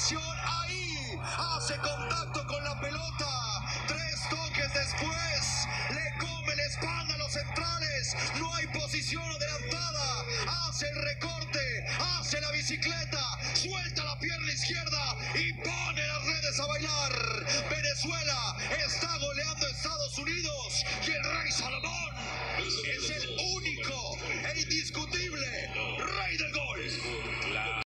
Ahí hace contacto con la pelota. Tres toques después le come la espalda a los centrales. No hay posición adelantada. Hace el recorte, hace la bicicleta, suelta la pierna izquierda y pone las redes a bailar. Venezuela está goleando a Estados Unidos